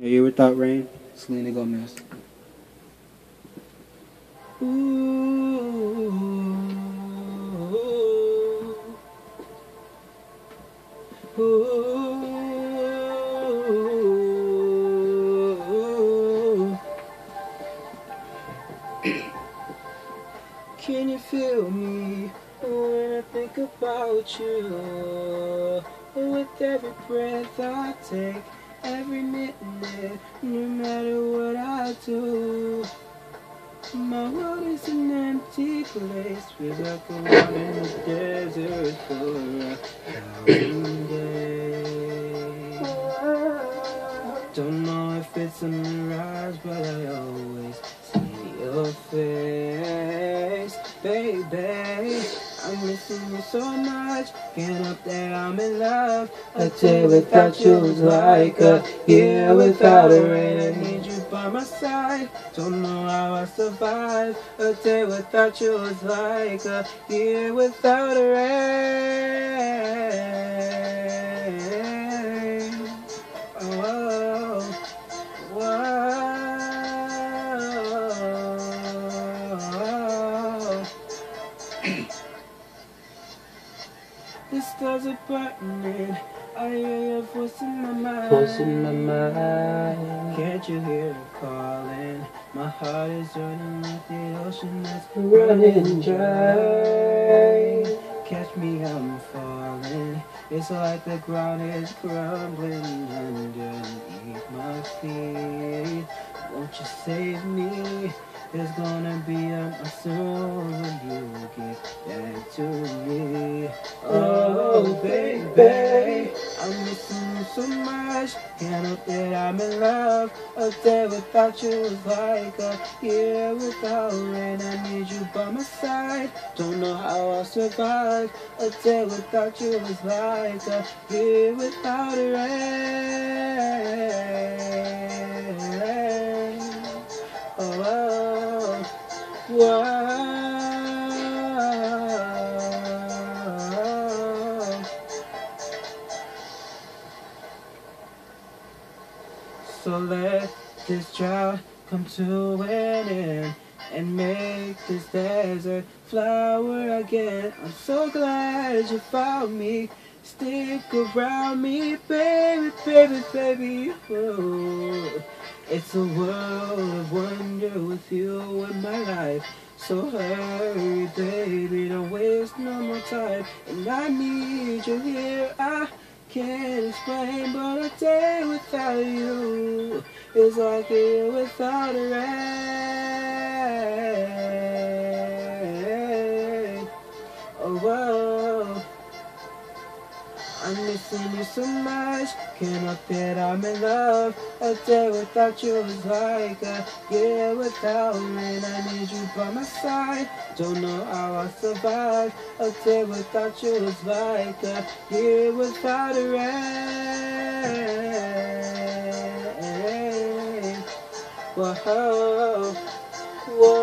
A Year Without Rain, Selena Gomez. Ooh. Ooh. Can you feel me when I think about you? With every breath I take, every minute, no matter what I do. My world is an empty place, feels like I'm in the desert for a thousand days. Don't know if it's a mirage, but I always see your face, baby. I'm missing you so much. Can't help that I'm in love. A day without you is like a year without a rain. I need you by my side. Don't know how I survive. A day without you is like a year without a rain. The stars are burning. I hear your voice in my mind. Voice in my mind. Can't you hear it calling? My heart is yearning like the ocean that's Running dry. Catch me, I'm falling. It's like the ground is crumbling underneath my feet. Won't you save me? There's gonna be a soon when you get back to me. Oh, baby, I'm missing you so much. Can't help that I'm in love. A day without you is like a year without rain. I need you by my side. Don't know how I'll survive. A day without you is like a year without rain. So let this drought come to an end and make this desert flower again. I'm so glad you found me. Stick around me, baby, baby, baby. Whoa. It's a world of wonder with you in my life. So hurry, baby, don't waste no more time. And I need you here. I can't explain, but a day without you is like a year without a rain. Missing you so much. Help that I'm in love. A day without you is like a year without rain. I need you by my side. Don't know how I survive. A day without you is like a year without rain. Whoa.